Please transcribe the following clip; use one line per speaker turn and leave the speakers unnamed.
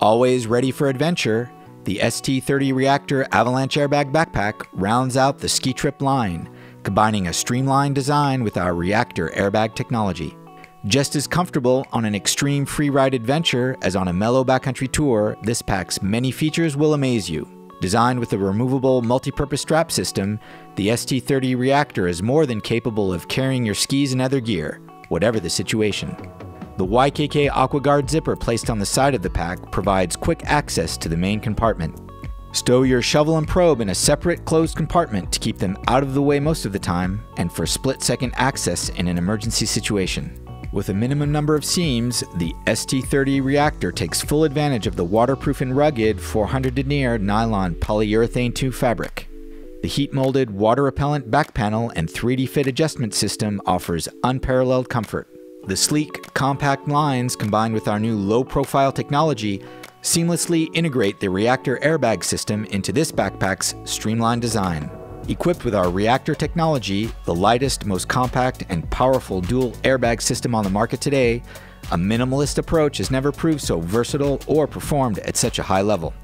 Always ready for adventure, the ST30 Reactor Avalanche Airbag Backpack rounds out the ski trip line, combining a streamlined design with our Reactor airbag technology. Just as comfortable on an extreme freeride adventure as on a mellow backcountry tour, this pack's many features will amaze you. Designed with a removable multi-purpose strap system, the ST30 Reactor is more than capable of carrying your skis and other gear, whatever the situation. The YKK AquaGuard zipper placed on the side of the pack provides quick access to the main compartment. Stow your shovel and probe in a separate closed compartment to keep them out of the way most of the time and for split-second access in an emergency situation. With a minimum number of seams, the ST30 reactor takes full advantage of the waterproof and rugged 400 denier nylon polyurethane 2 fabric. The heat molded water repellent back panel and 3D fit adjustment system offers unparalleled comfort. The sleek, compact lines combined with our new low profile technology seamlessly integrate the reactor airbag system into this backpack's streamlined design. Equipped with our reactor technology, the lightest, most compact, and powerful dual airbag system on the market today, a minimalist approach has never proved so versatile or performed at such a high level.